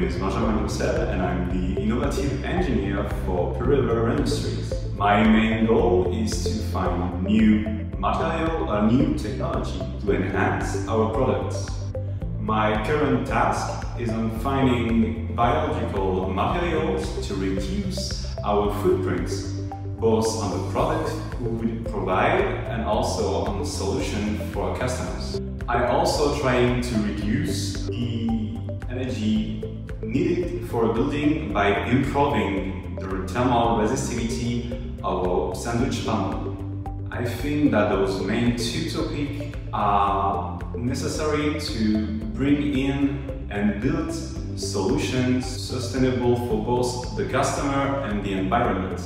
Gurcel and I'm the innovative engineer for Purever Industries. My main goal is to find new material or new technology to enhance our products. My current task is on finding biological materials to reduce our footprints, both on the product we provide and also on the solution for our customers. I'm also trying to reduce the energy needed for a building by improving the thermal resistivity of our sandwich panel. I think that those main two topics are necessary to bring in and build solutions sustainable for both the customer and the environment.